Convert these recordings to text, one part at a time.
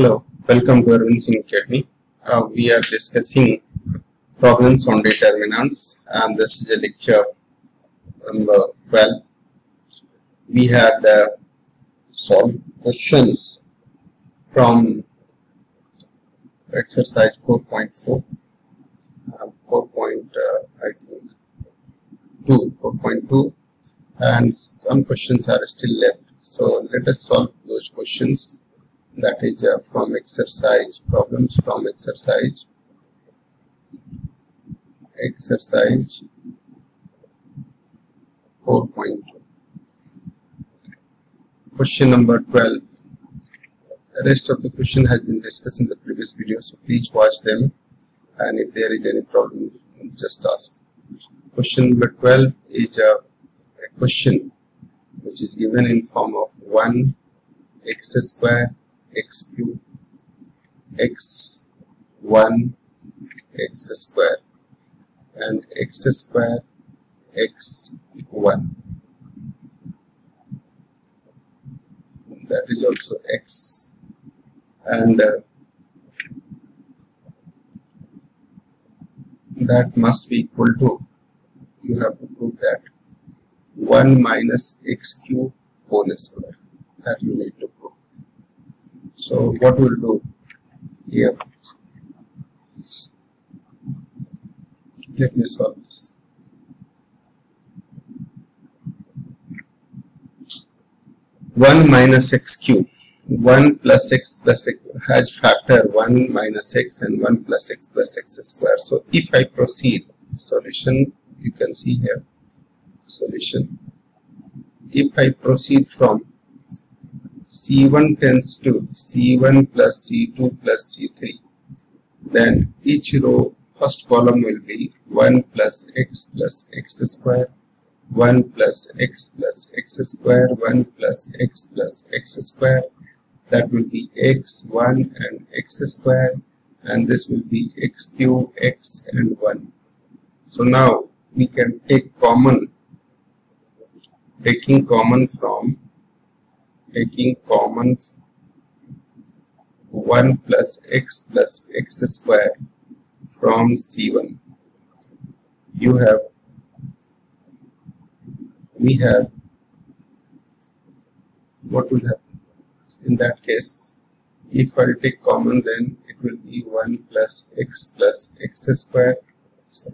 Hello, welcome to Arbind Singh Academy. Uh, we are discussing problems on determinants and this is a lecture number 12. We had uh, solved questions from exercise 4.4, uh, 4. Point, uh, I think 2, 4.2 and some questions are still left. So let us solve those questions that is uh, from exercise problems from exercise. Exercise. 4.2 question number 12 the rest of the question has been discussed in the previous video so please watch them. And if there is any problem just ask. Question number 12 is a, a question which is given in form of 1 x square x cube x 1 x square and x square x 1 that is also x. And uh, that must be equal to you have to prove that 1 minus x cube whole square. That you need to so what we'll do here let me solve this one minus x cube 1 plus x plus x has factor 1 minus x and 1 plus x plus x square. So if I proceed solution you can see here solution if I proceed from C1 tends to C1 plus C2 plus C3 then each row first column will be 1 plus x plus x square 1 plus x plus x square 1 plus x plus x square. That will be x 1 and x square and this will be x cube x and 1 so now we can take common taking common from taking common 1 plus x plus x square from C1 you have we have what will happen? In that case if I take common then it will be 1 plus x plus x square. So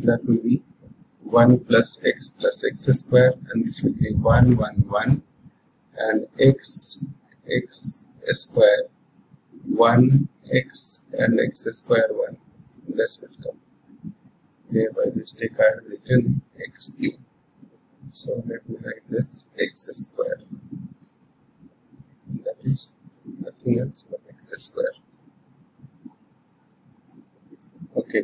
that will be 1 plus x plus x square and this will be 1 1 1 and x x square 1 x and x square 1 this will come. Here by mistake I have written x cube. So let me write this x square. That is nothing else but x square. Okay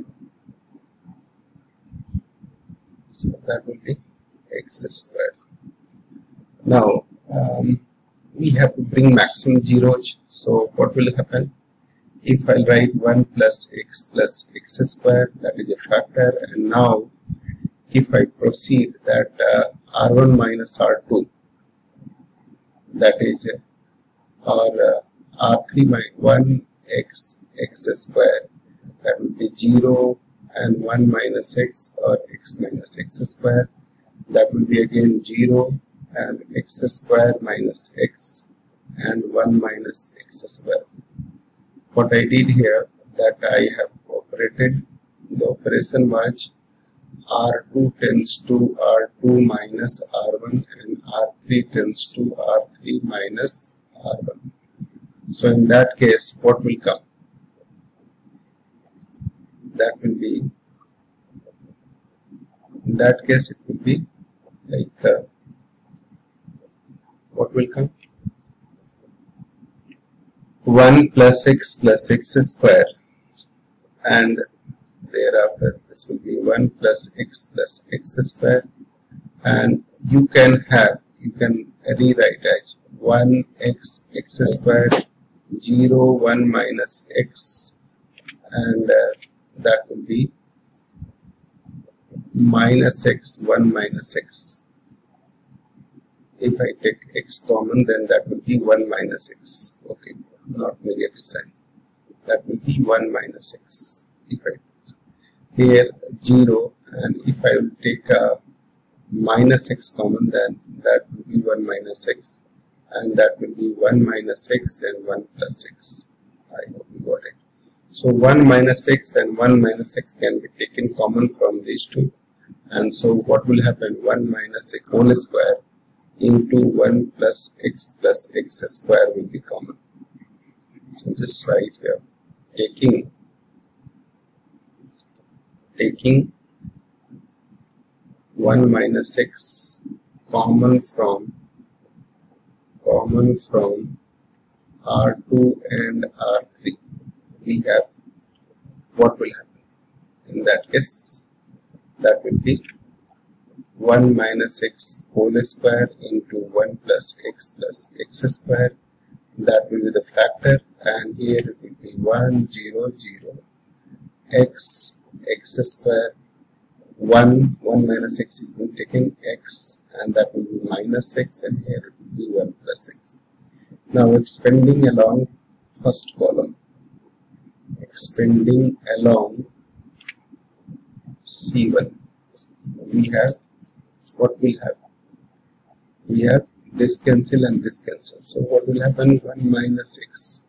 that will be x squared. Now um, we have to bring maximum zeros so what will happen? If I write 1 plus x plus x squared that is a factor and now if I proceed that uh, r1 minus r2 that is uh, or uh, r3 minus 1 x x square that will be 0 and 1 minus x or x minus x square that will be again 0 and x square minus x and 1 minus x square what I did here that I have operated the operation was R2 tends to R2 minus R1 and R3 tends to R3 minus R1. So in that case what will come? That will be in that case it will be like uh, what will come? 1 plus x plus x square. And thereafter this will be 1 plus x plus x square. And you can have you can rewrite as 1 x x square 0 1 minus x. And uh, that will be minus x 1 minus x. If I take x common then that will be 1 minus x. Okay not negative sign. That will be 1 minus x. If I here 0 and if I will take a minus x common then that will be 1 minus x. And that will be 1 minus x and 1 plus x. I hope you got it so 1 minus x and 1 minus x can be taken common from these two. And so what will happen? 1 minus x whole square into 1 plus x plus x square will be common. So just write here. Taking taking 1 minus x common from common from R2 and R3 we have what will happen? In that case that will be 1 minus x whole square into 1 plus x plus x square. That will be the factor and here it will be 1 0 0 x x square. 1 1 minus x is being taken x and that will be minus x and here it will be 1 plus x. Now expanding along first column expanding along c1 we have what will happen. We have this cancel and this cancel. So what will happen? 1 minus x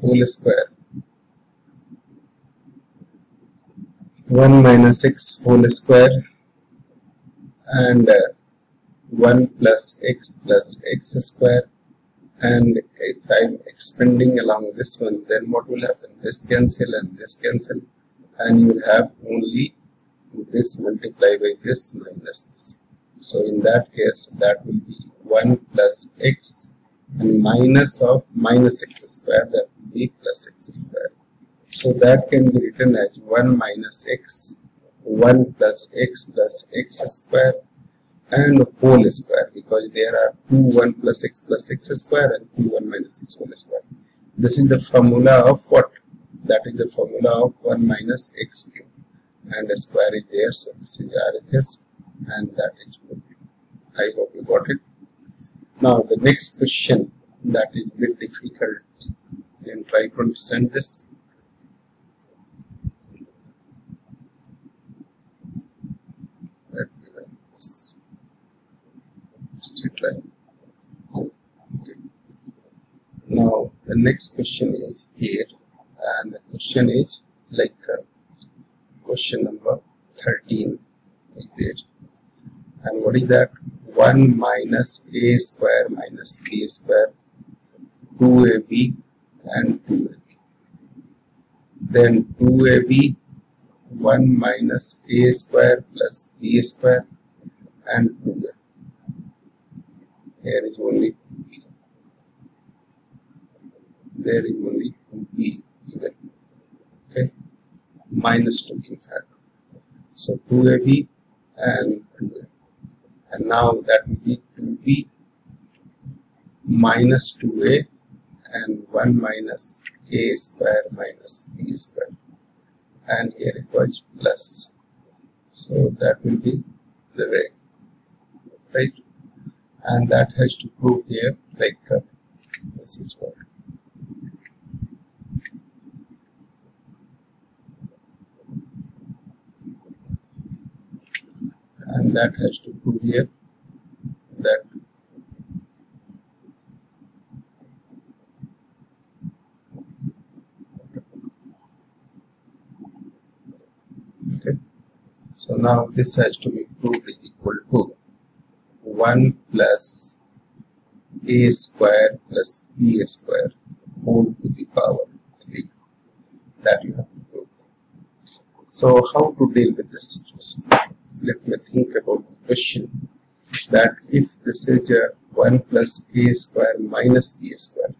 whole square. 1 minus x whole square. And uh, 1 plus x plus x square and if I'm expanding along this one then what will happen? This cancel and this cancel. And you will have only this multiplied by this minus this. So in that case that will be 1 plus x and minus of minus x square that will be plus x square. So that can be written as 1 minus x 1 plus x plus x square and whole square because there are 2 1 plus x plus x square and 2 1 minus x whole square. This is the formula of what? That is the formula of 1 minus x cube and a square is there so this is RHS and that is I hope you got it. Now the next question that is a bit difficult. And try to understand this. Let me write this straight line. Okay. Now the next question is here and the question is like uh, question number 13 is there and what is that 1 minus a square minus b square 2ab and 2ab then 2ab 1 minus a square plus b square and 2a here is only 2b there is only 2b given okay? Minus 2 in fact. So 2ab and 2a and now that will be 2b minus 2a and 1 minus a square minus b square. And here it was plus. So that will be the way right and that has to prove here like uh, this is what. And that has to prove here that. Okay. So now this has to be proved is equal to 1 plus a square plus b square whole to the power 3 that you have to prove so how to deal with this situation? Let me think about the question that if this is a 1 plus a square minus b square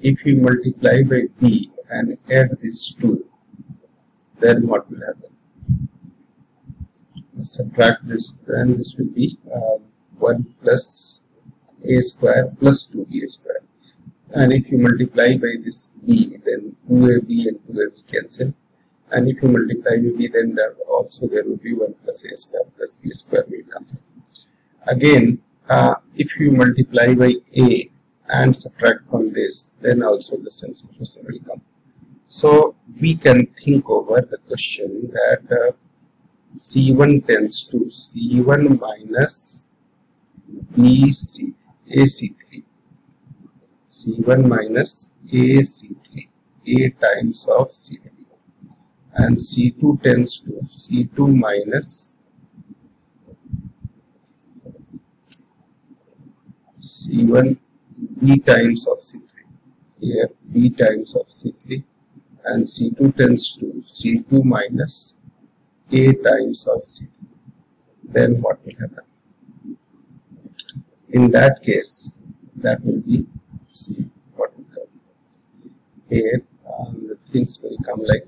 if you multiply by b and add these two then what will happen? Subtract this then this will be um, 1 plus a square plus 2b square. And if you multiply by this b then 2ab and 2ab cancel. And if you multiply with b then that also there will be 1 plus a square plus b square will come. Again uh, if you multiply by a and subtract from this then also the same situation will come. So we can think over the question that uh, c1 tends to c1 minus bc ac3 c1 minus ac3 a times of c3 and c2 tends to c2 minus c1 b times of c3 here b times of c3 and c2 tends to c2 minus a times of c3 then what will happen in that case that will be see what will come here uh, the things will come like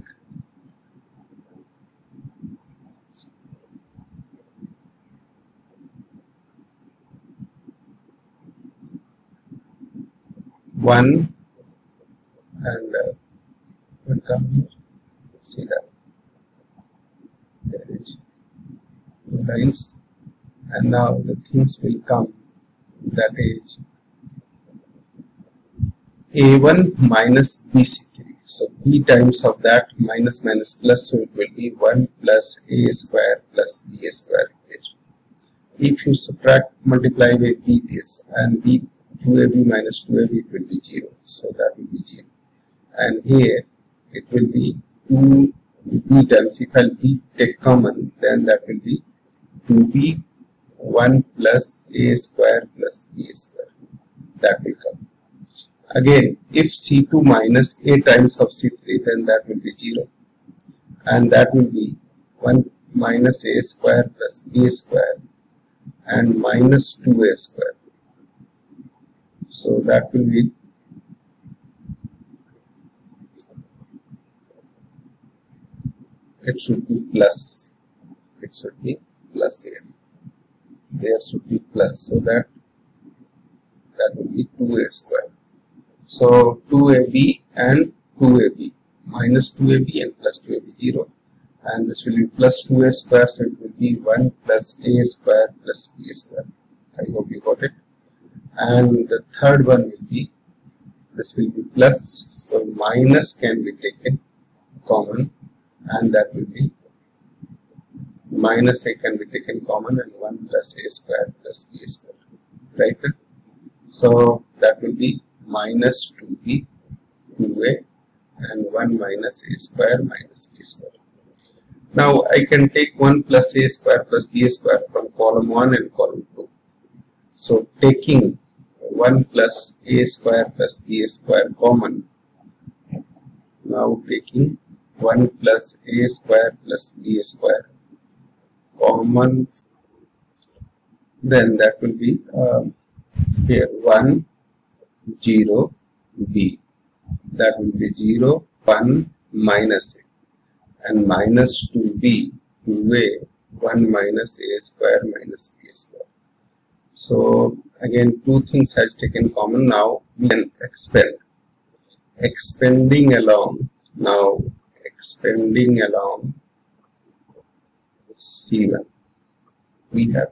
one and uh, will come here. See that? There two lines. And now the things will come that is a1 minus bc3 so b times of that minus minus plus so it will be 1 plus a square plus b square here. If you subtract multiply by b this and b 2ab minus 2ab it will be 0 so that will be 0 and here it will be 2b times if I'll b take common then that will be 2b 1 plus a square plus b square. That will come. Again if c2 minus a times of c3 then that will be 0 and that will be 1 minus a square plus b square and minus 2a square. So that will be it should be plus it should be plus here there should be plus so that that will be 2a square. So 2ab and 2ab minus 2ab and plus 2ab 0 and this will be plus 2a square so it will be 1 plus a square plus b square. I hope you got it. And the third one will be this will be plus so minus can be taken common and that will be minus a can be taken common and 1 plus a square plus b square right? So that will be minus 2b 2a and 1 minus a square minus b square. Now I can take 1 plus a square plus b square from column 1 and column 2 so taking 1 plus a square plus b square common now taking 1 plus a square plus b square common then that will be um, here 1 0 b. That will be 0 1 minus a. And minus 2b 2a 1 minus a square minus b square. So again two things has taken common. Now we can expand. Expanding along. Now expanding along c1 we have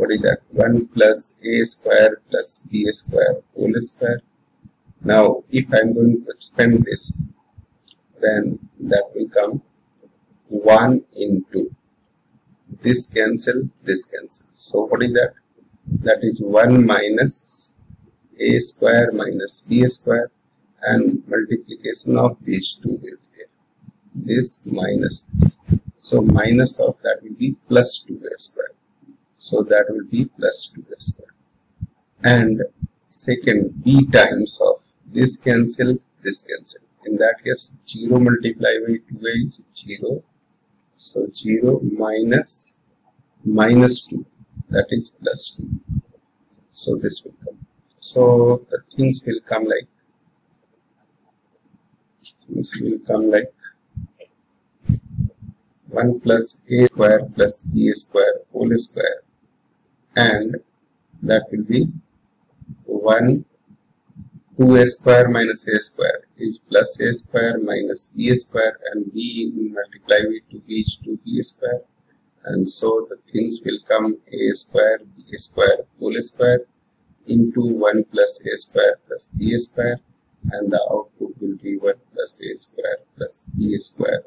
what is that? 1 plus a square plus b square whole square. Now if i'm going to expand this then that will come 1 into this cancel this cancel. So what is that? That is 1 minus a square minus b square and multiplication of these two will be there. This minus this so minus of that will be plus 2a square. So that will be plus 2a square. And second b times of this cancel this cancel. In that case 0 multiplied by 2a is 0 so 0 minus minus 2 that is plus 2 so this will come. So the things will come like things will come like 1 plus a square plus b square whole square. And that will be 1 2a square minus a square is plus a square minus b square and b multiply with 2b is 2b square. And so the things will come a square b square whole square into 1 plus a square plus b square. And the output will be 1 plus a square plus b square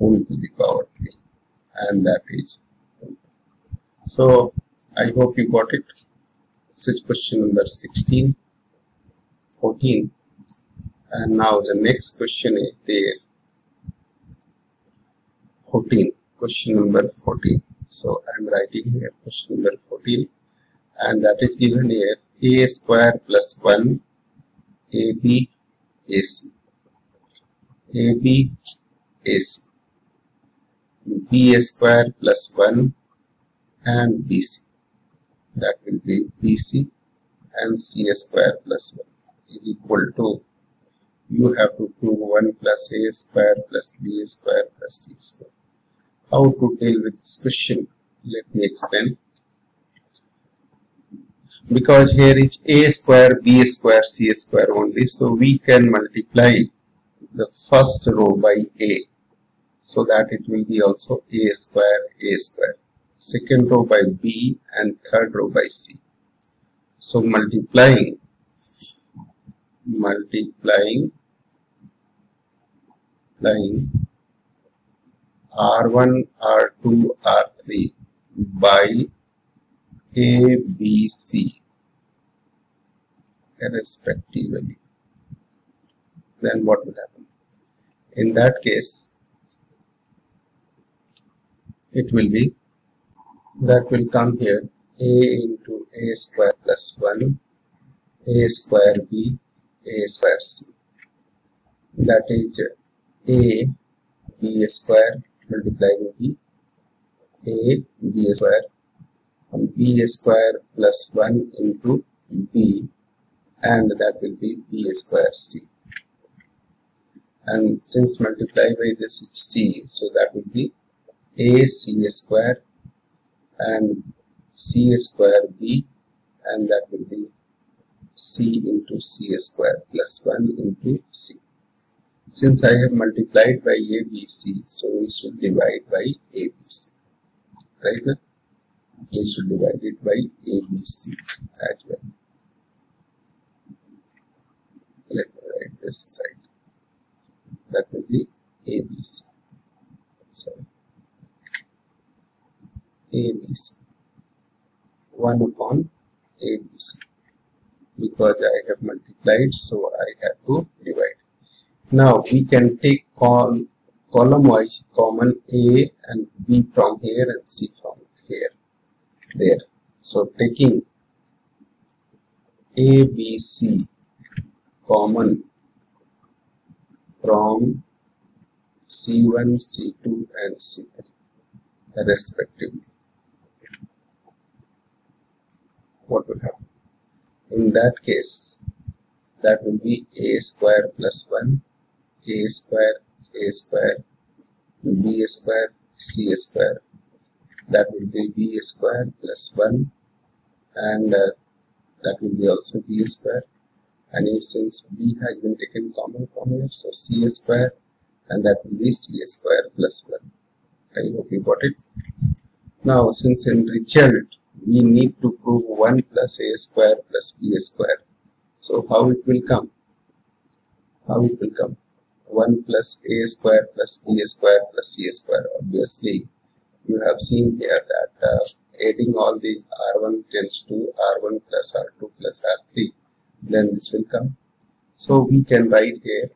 whole to the power 3 and that is so I hope you got it. This is question number 16 14 and now the next question is there. 14 question number 14 so I'm writing here question number 14 and that is given here a square plus 1 AB AC AB AC B square plus 1 and BC that will be BC and C square plus 1 is equal to you have to prove 1 plus A square plus B square plus C square. How to deal with this question? Let me explain because here is a square b square c square only so we can multiply the first row by a so that it will be also a square a square second row by b and third row by c so multiplying multiplying multiplying r1 r2 r3 by a, B, C respectively. Then what will happen? In that case, it will be that will come here. A into a square plus 1 a square b a square c. That is a b square multiplied by b. A b square b square plus 1 into b and that will be b square c. And since multiply by this is c so that will be a c square and c square b and that will be c into c square plus 1 into c since I have multiplied by ABC so we should divide by ABC right now we should divide it by ABC as well. Let me write this side. That will be ABC. Sorry. ABC. 1 upon ABC. Because I have multiplied, so I have to divide. Now we can take col column wise common A and B from here and C from here there. So taking A, B, C common from C1, C2 and C3 respectively. What will happen? In that case, that will be A square plus 1, A square, A square, B square, C square. That will be b square plus 1 and uh, that will be also b square. And since b has been taken common from here so c square and that will be c square plus 1 I hope you got it. Now since in result we need to prove 1 plus a square plus b square. So how it will come? How it will come? 1 plus a square plus b square plus c square. Obviously you have seen here that uh, adding all these r1 tends to r1 plus r2 plus r3 then this will come. So we can write here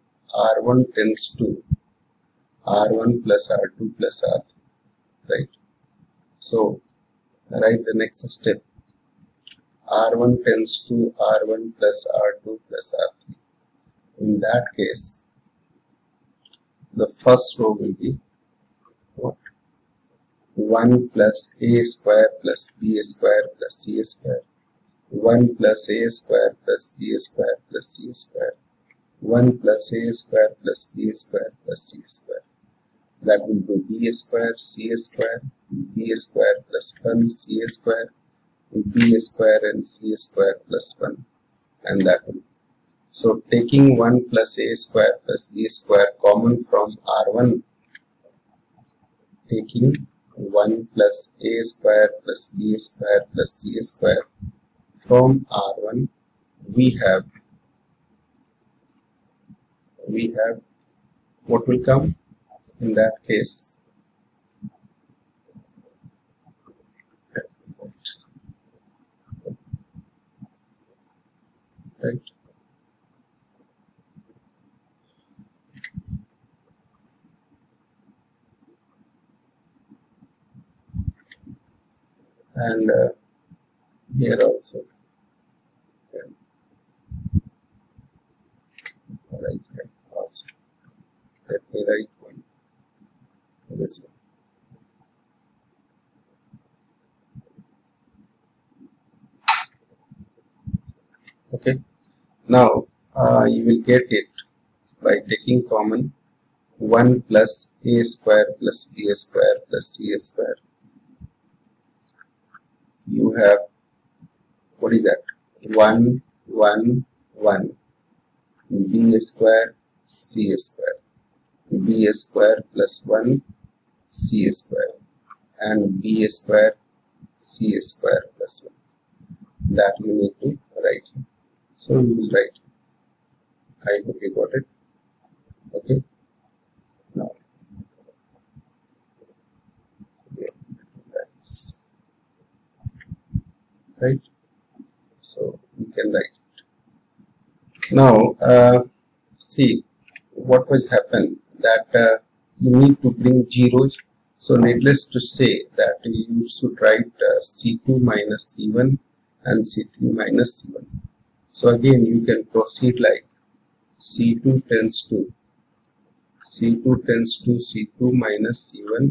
r1 tends to r1 plus r2 plus r3 right? So write the next step. R1 tends to r1 plus r2 plus r3 in that case the first row will be what? 1 plus a square plus b square plus c square. 1 plus a square plus b square plus c square. 1 plus a square plus b square plus c square. That will be b square c square b square plus 1 c square b square and c square plus 1 and that will be. So taking 1 plus a square plus b square common from r1 taking 1 plus a square plus b square plus c square from R1 we have we have what will come in that case right and uh, here also. Right here also. Let me write one. This one. Okay now uh, you will get it by taking common 1 plus a square plus b square plus c square. You have what is that? 1 1 1 b square c square. B square plus 1 c square. And b square c square plus 1 that you need to write so we will write. I hope you got it. Okay. Now. Right? So we can write it. Now uh, see what will happen that uh, you need to bring zeros. So needless to say that you should write uh, c2 minus c1 and c3 minus c1 so again you can proceed like c2 tends to c2 tends to c2 minus c1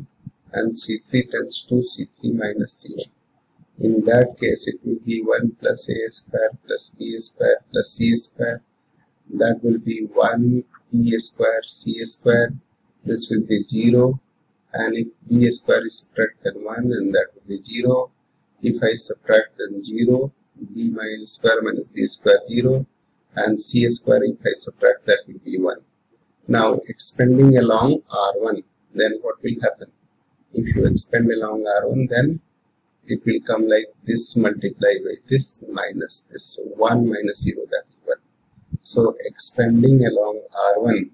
and c3 tends to c3 minus c1 in that case, it will be 1 plus a square plus b square plus c square. That will be 1 b square c square. This will be 0. And if b square is subtracted 1, and that will be 0. If I subtract then 0, b minus square minus b square 0. And c square, if I subtract that will be 1. Now, expanding along R1, then what will happen? If you expand along R1, then it will come like this multiply by this minus this so 1 minus 0 that is 1 so expanding along r1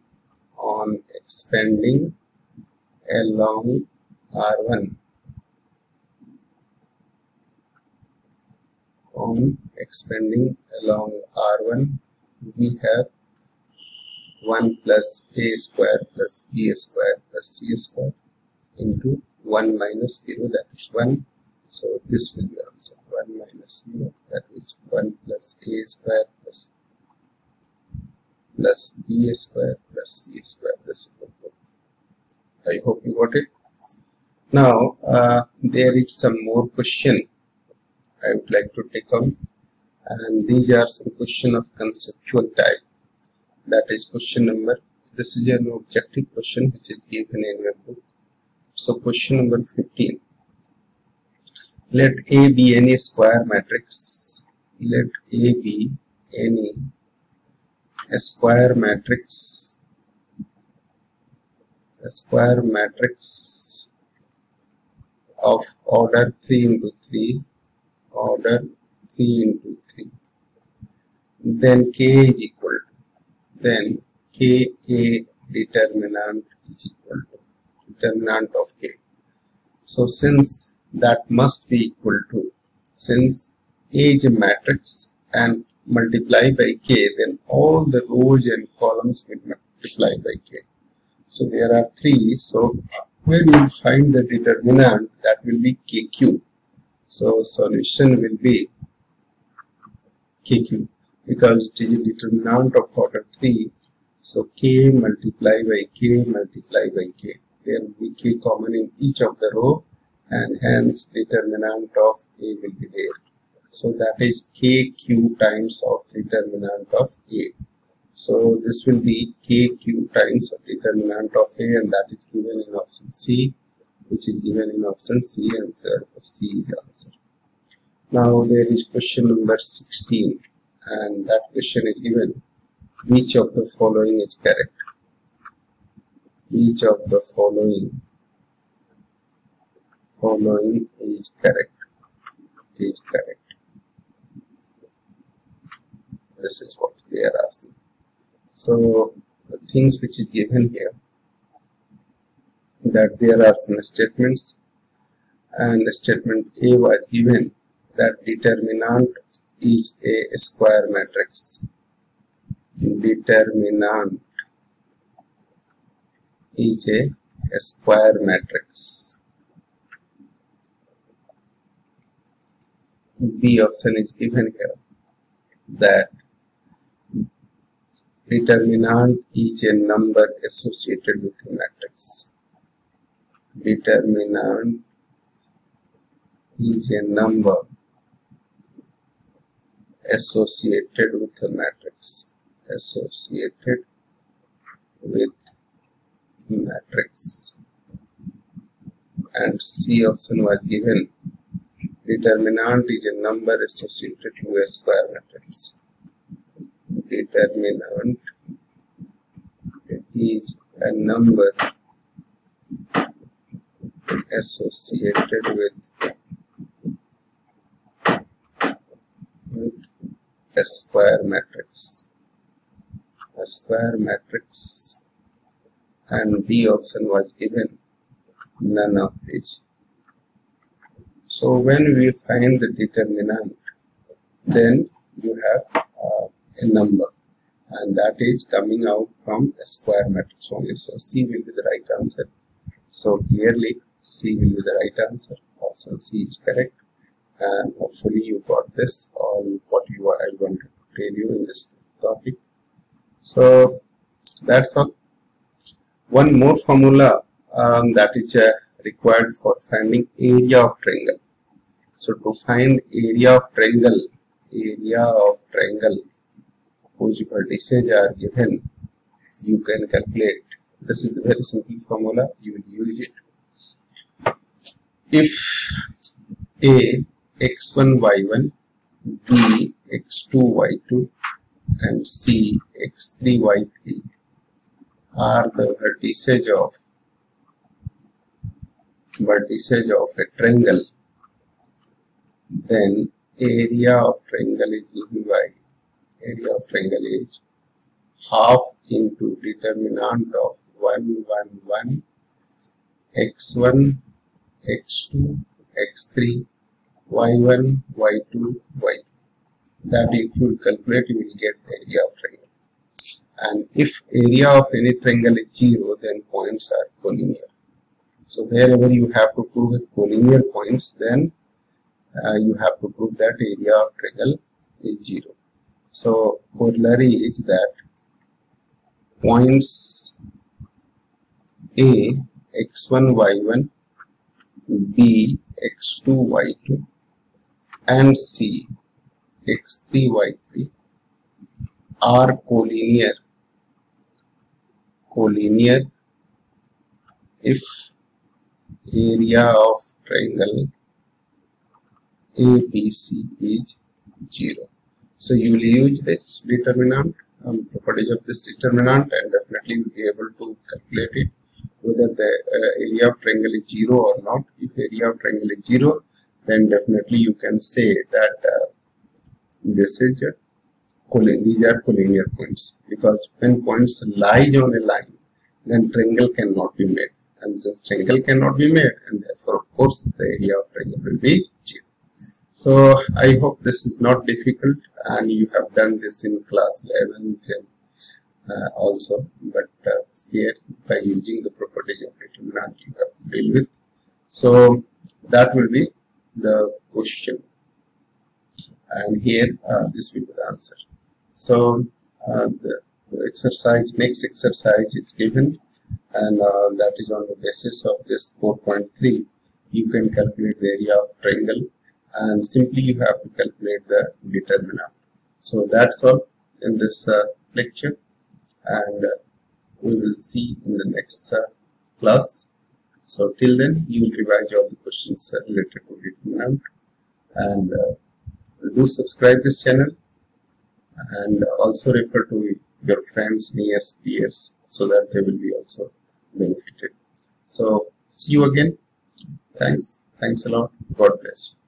on expanding along r1 on expanding along r1 we have 1 plus a square plus b square plus c square into 1 minus 0 that is 1 so this will be answer 1 0 that is 1 plus a square plus plus b square plus c square. This is I hope you got it. Now uh, there is some more question I would like to take on and these are some question of conceptual type. That is question number this is an objective question which is given in your book. So question number 15 let A be any square matrix. Let A be any a square matrix. A square matrix of order 3 into 3 order 3 into 3 then k is equal to then k a determinant is equal to determinant of k. So since that must be equal to since A is a matrix and multiply by k then all the rows and columns will multiply by k. So there are three. So where you find the determinant that will be kq so solution will be kq because it is a determinant of order 3 so k multiply by k multiply by k there will be k common in each of the row and hence determinant of A will be there. So that is KQ times of determinant of A. So this will be KQ times of determinant of A and that is given in option C which is given in option C and therefore C is answer. Now there is question number 16 and that question is given. Which of the following is correct. Which of the following? Following is correct. Is correct. This is what they are asking. So the things which is given here that there are some statements and statement A was given that determinant is a square matrix. Determinant is a, square matrix. B option is given here that determinant is a number associated with a matrix determinant is a number associated with a matrix associated with matrix. And C option was given. Determinant is a number associated to a square matrix. Determinant is a number associated with with a square matrix. A square matrix and D option was given none of these so when we find the determinant then you have uh, a number. And that is coming out from a square matrix only. So C will be the right answer. So clearly C will be the right answer. Option C is correct. And hopefully you got this on what you are, I to tell you in this topic. So that's all. One more formula um, that is uh, required for finding area of triangle. So to find area of triangle area of triangle whose vertices are given you can calculate. This is the very simple formula. You will use it if a x1 y1 b x2 y2 and c x3 y3 are the vertices of vertices of a triangle then area of triangle is given by area of triangle is half into determinant of 1 1 1 x1 x2 x3 y1 y2 y3 that if you calculate you will get the area of triangle. And if area of any triangle is zero then points are collinear. So wherever you have to prove collinear points then uh, you have to prove that area of triangle is zero. So corollary is that points a x1 y1 b x2 y2 and c x3 y3 are collinear. Collinear if area of triangle ABC is 0 so you will use this determinant um, properties of this determinant and definitely you will be able to calculate it whether the uh, area of triangle is 0 or not. If area of triangle is 0 then definitely you can say that uh, this is a these are collinear points. Because when points lies on a line then triangle cannot be made. And since triangle cannot be made and therefore of course the area of triangle will be 0 so i hope this is not difficult and you have done this in class 11th and uh, also. But uh, here by using the properties of determinant you have to deal with. So that will be the question. And here uh, this will be the answer. So uh, the exercise next exercise is given. And uh, that is on the basis of this 4.3 you can calculate the area of triangle. And simply you have to calculate the determinant. So that's all in this uh, lecture. And uh, we will see in the next uh, class. So till then you will revise all the questions related to determinant and do subscribe this channel. And also refer to your friends near peers so that they will be also benefited. So see you again. Thanks. Thanks a lot. God bless